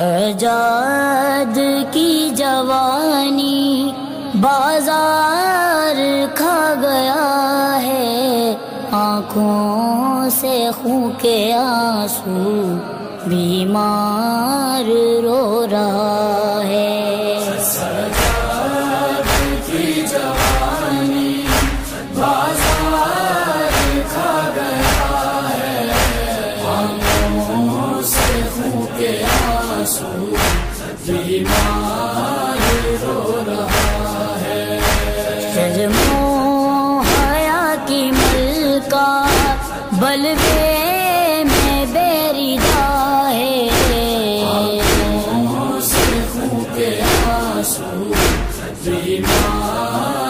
सजाद की जवानी बाज़ार खा गया है। आँखों से खू के आँसू बीमार रो रहा है। के आँसू बीमार रो रहा है जजमो हया की मलका बलबे में बेरिदा है से खून के आँसू बीमार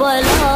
करबला है